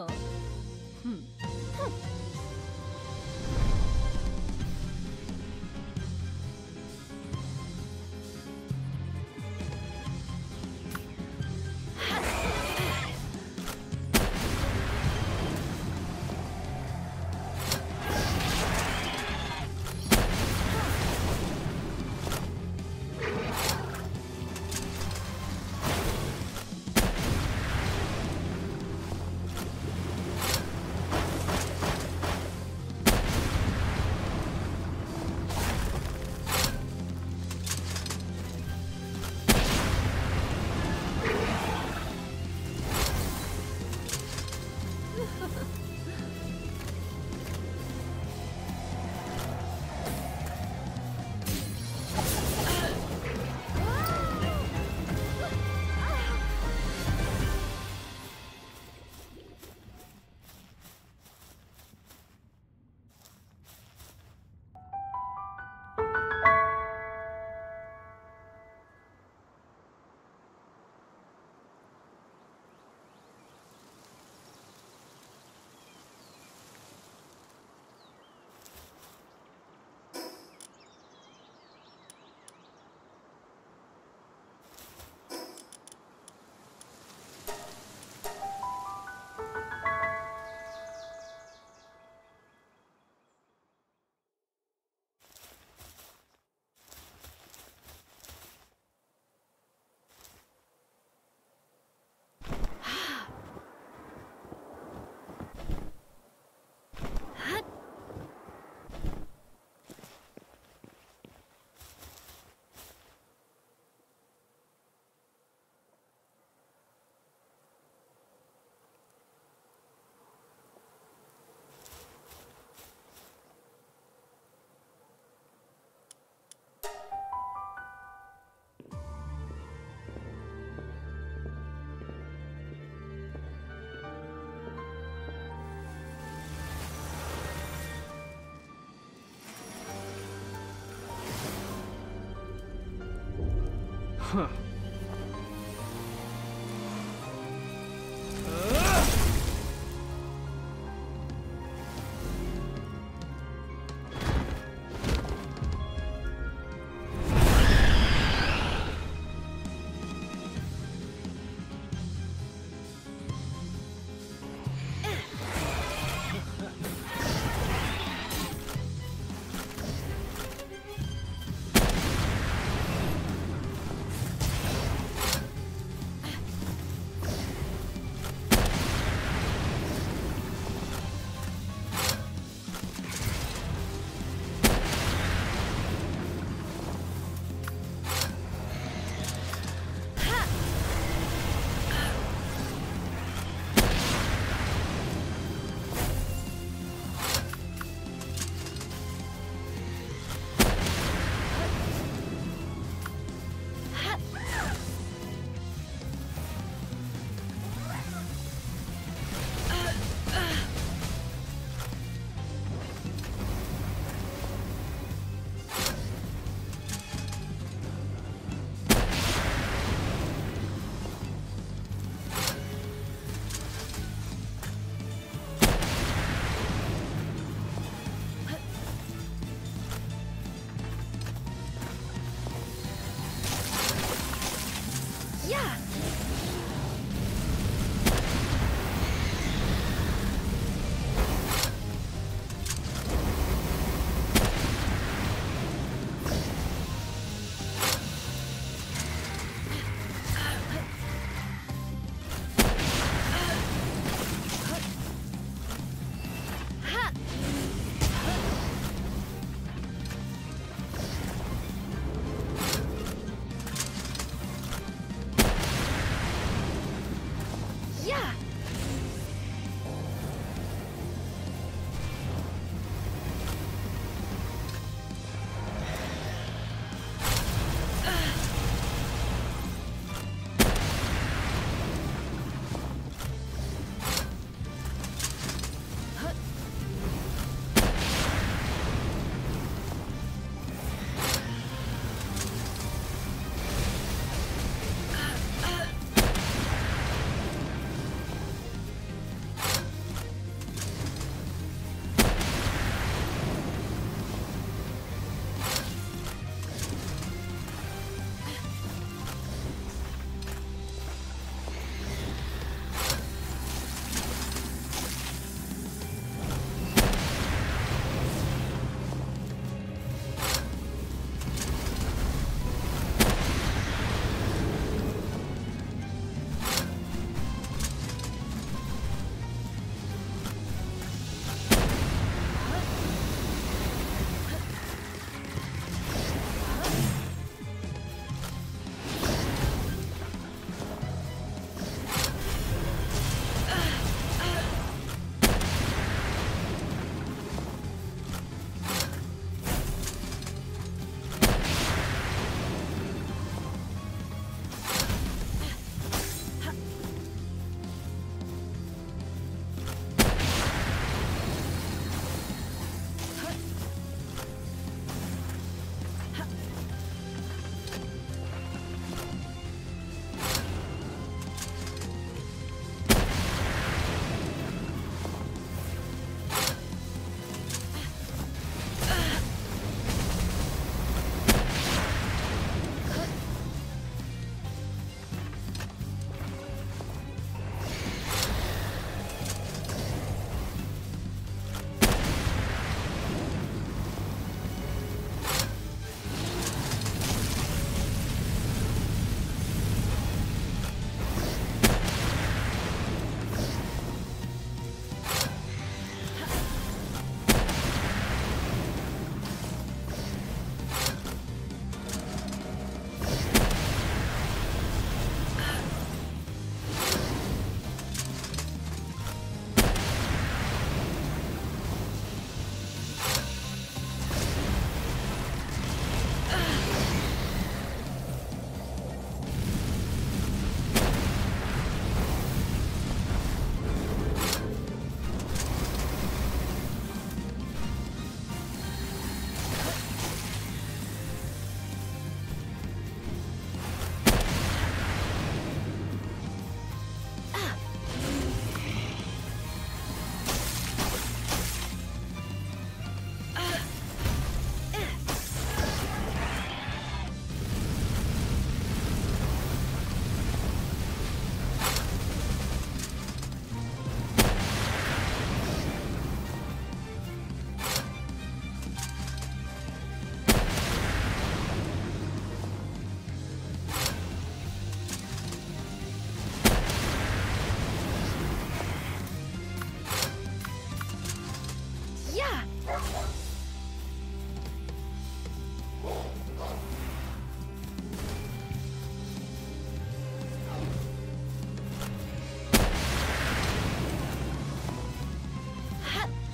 Oh. 哼。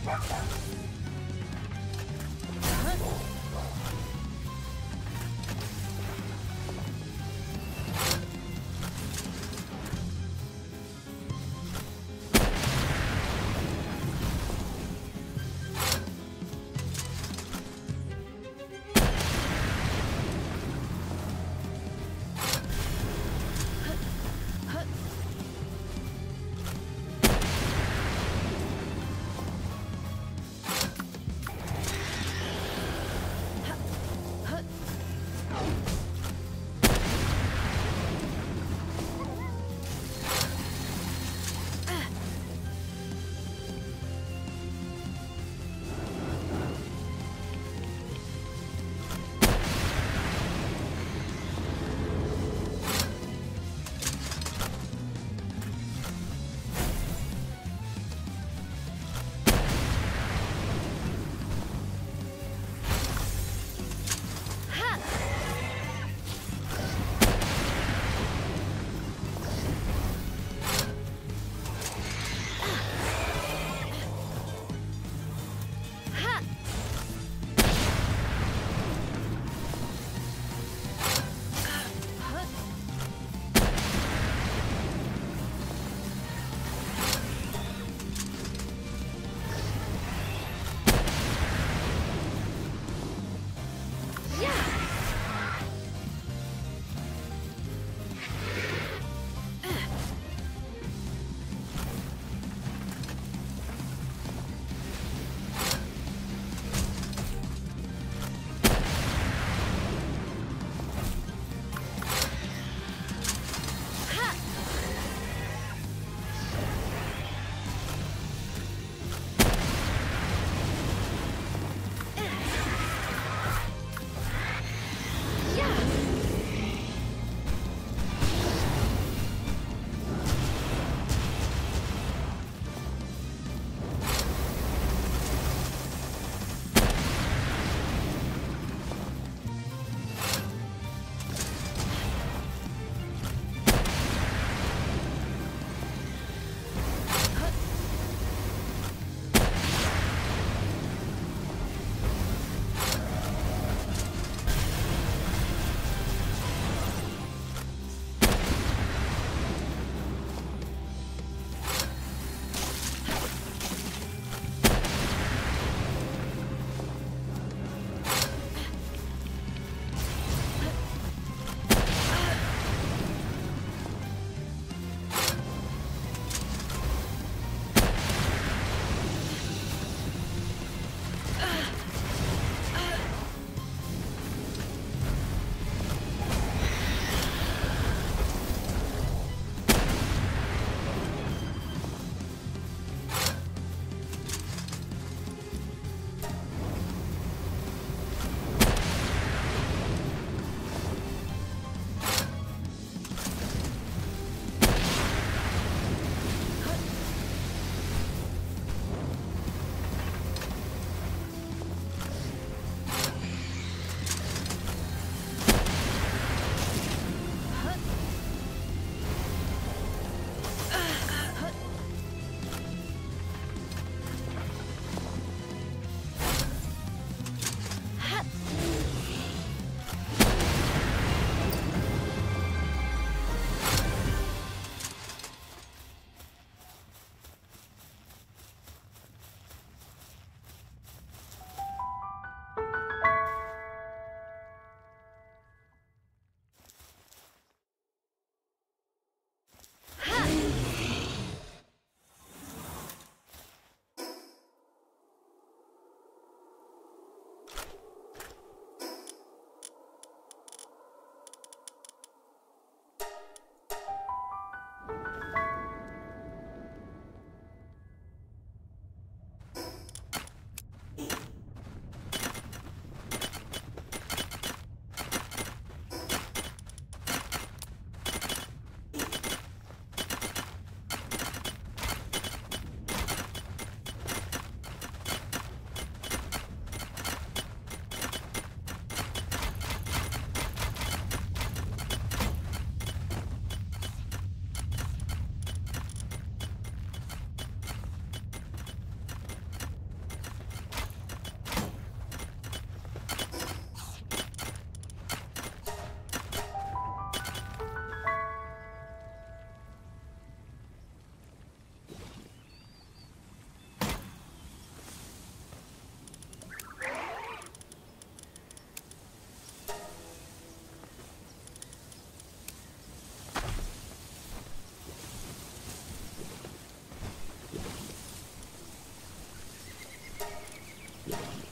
Fuck. Yeah.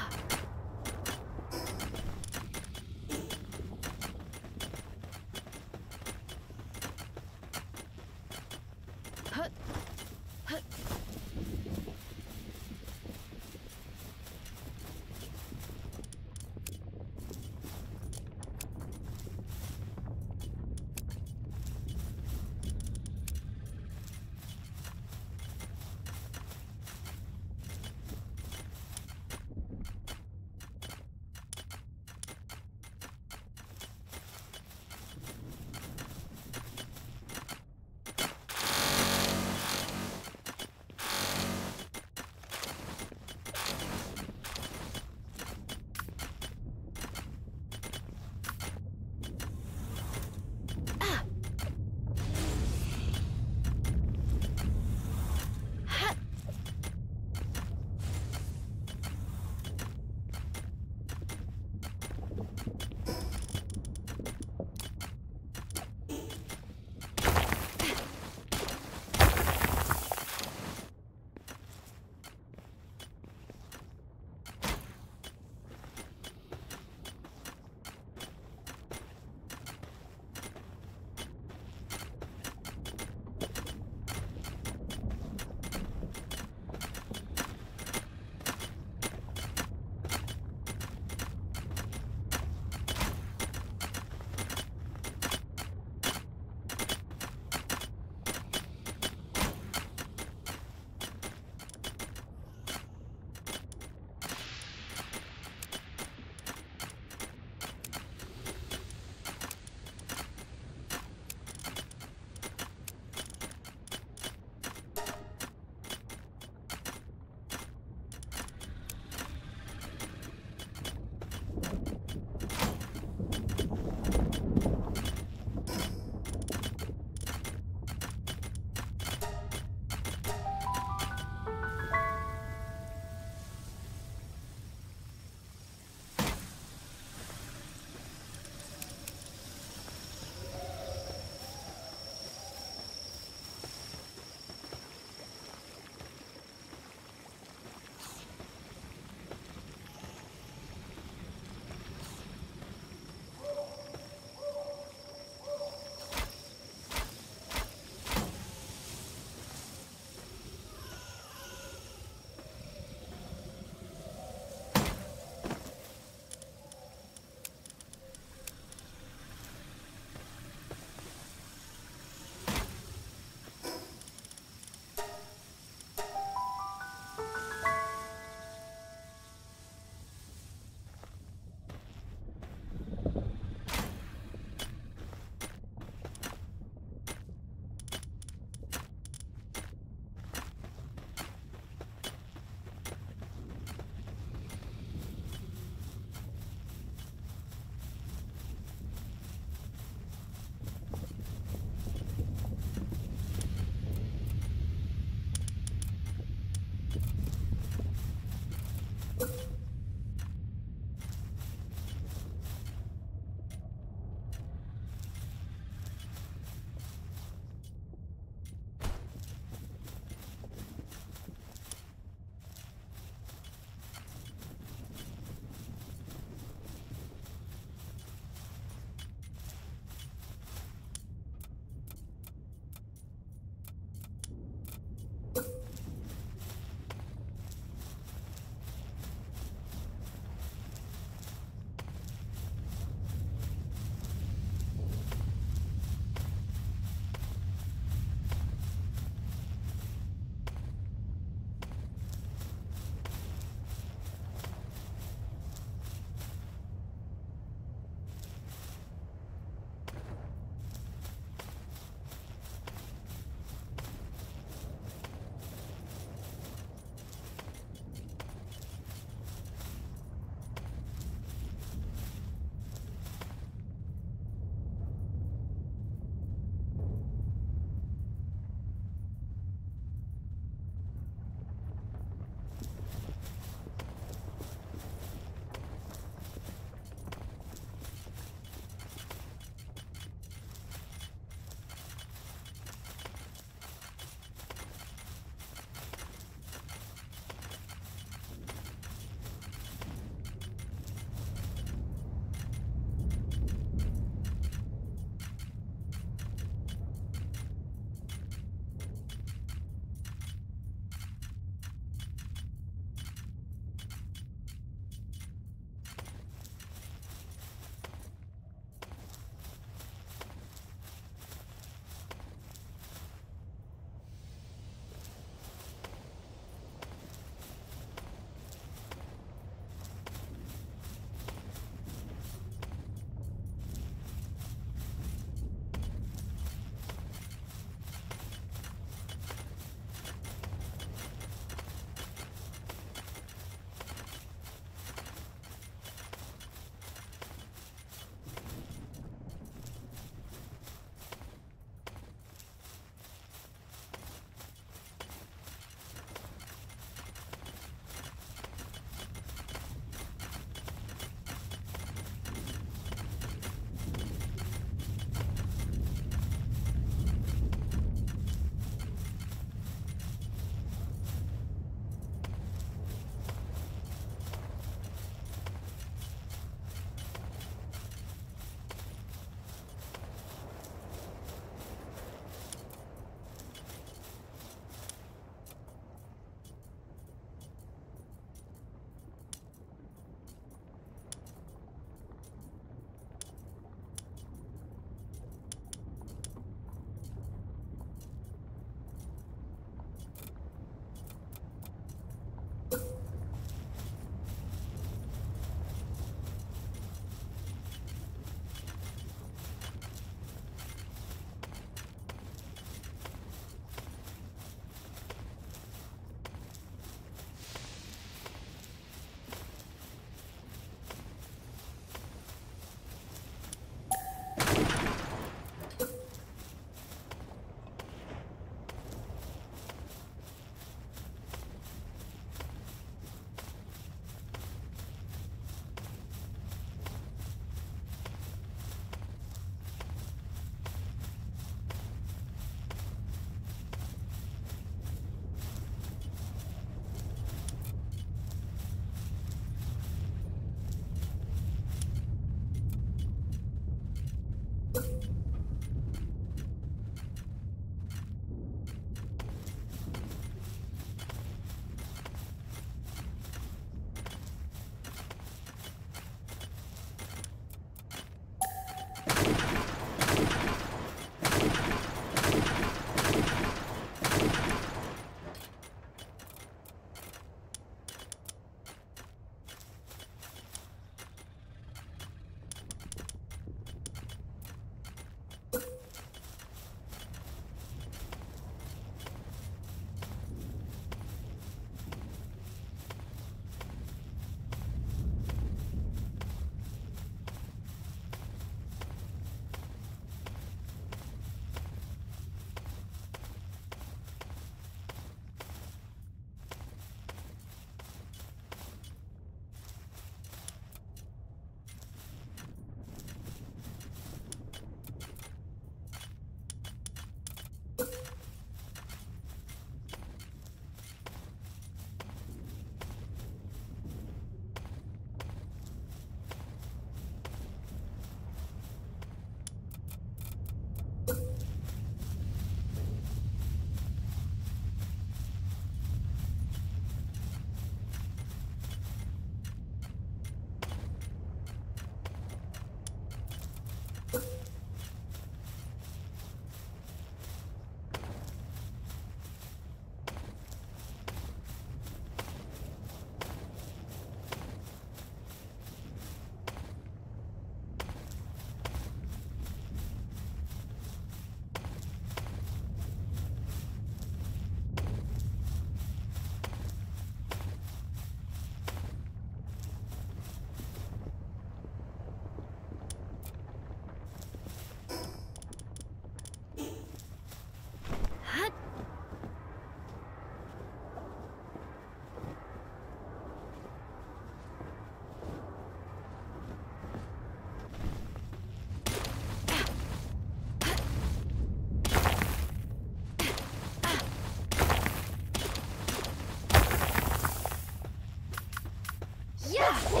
Yeah!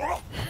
Oh!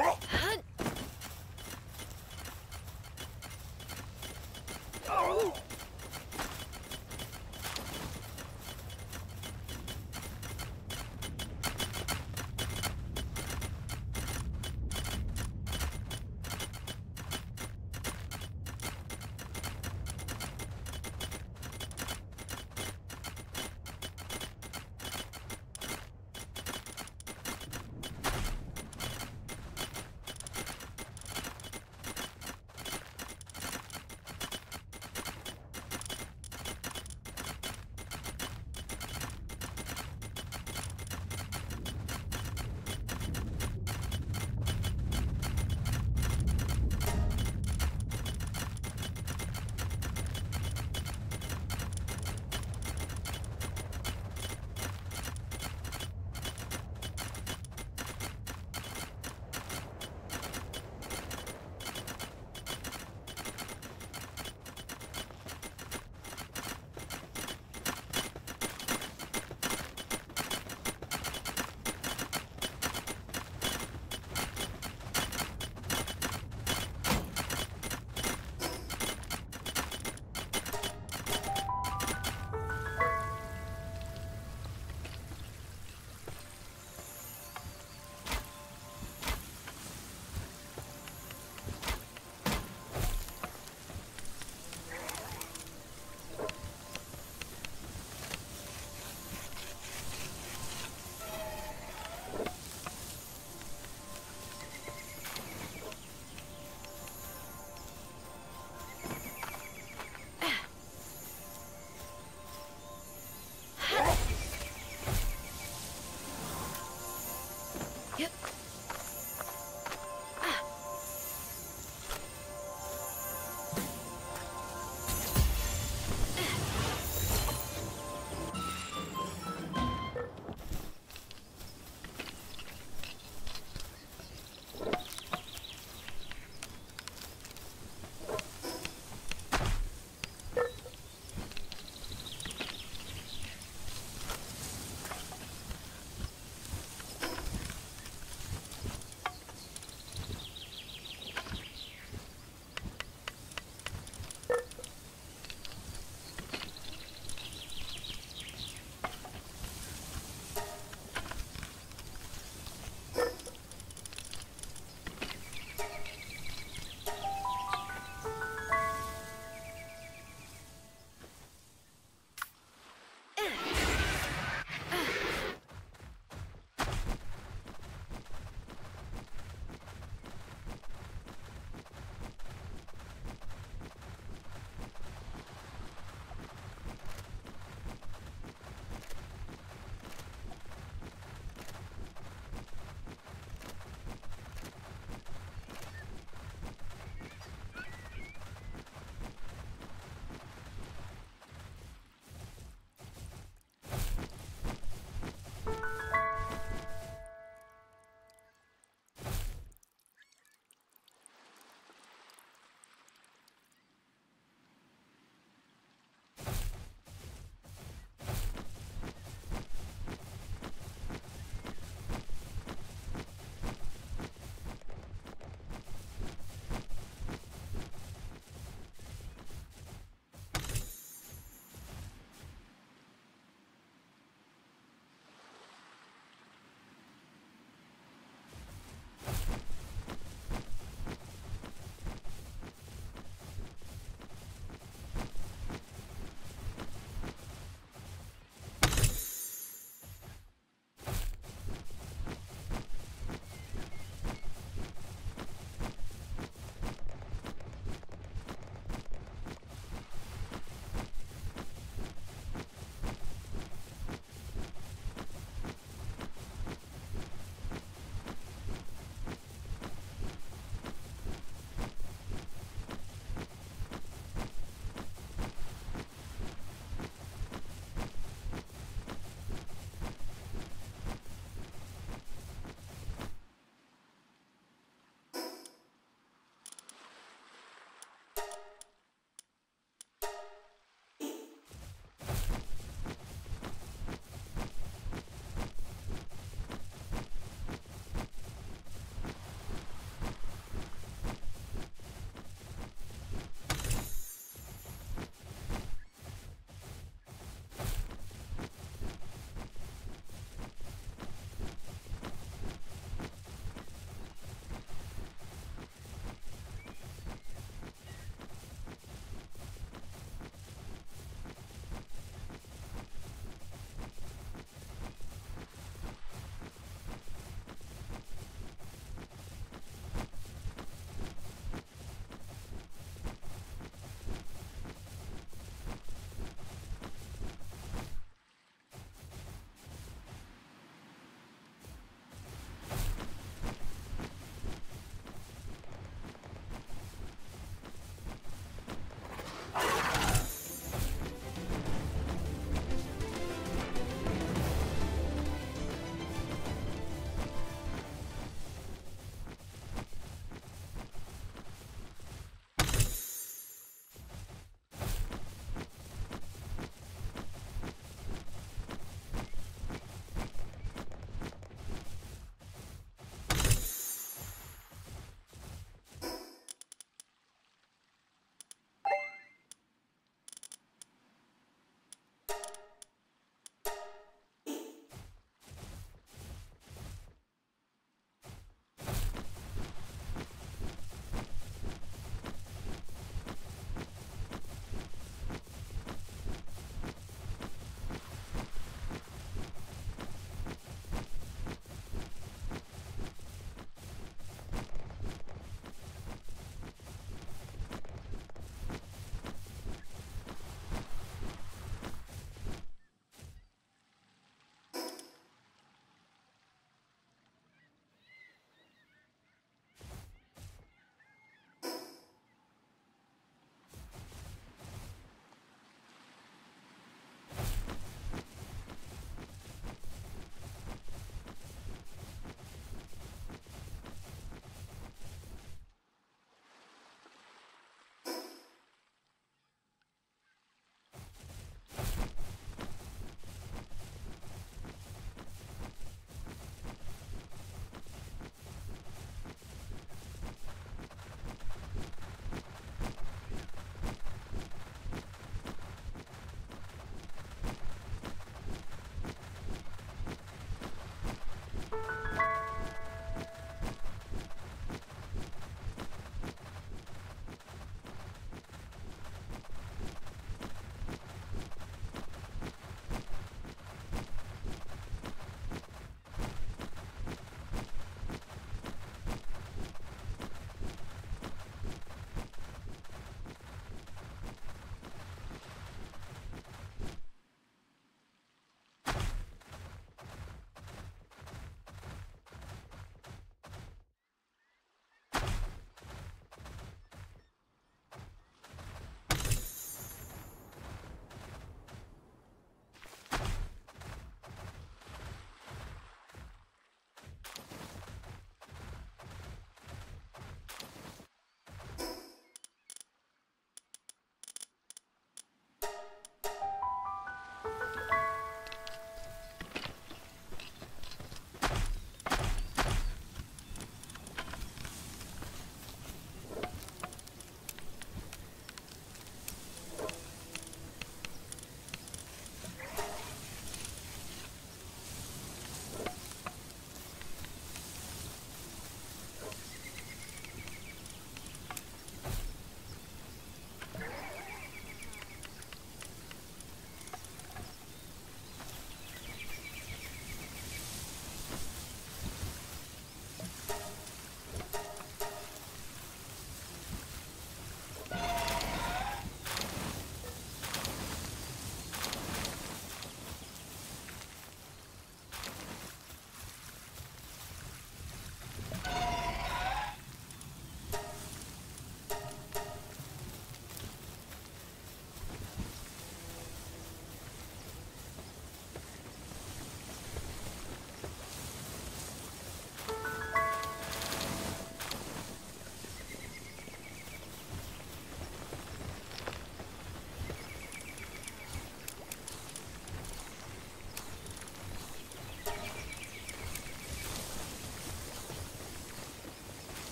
Whoa.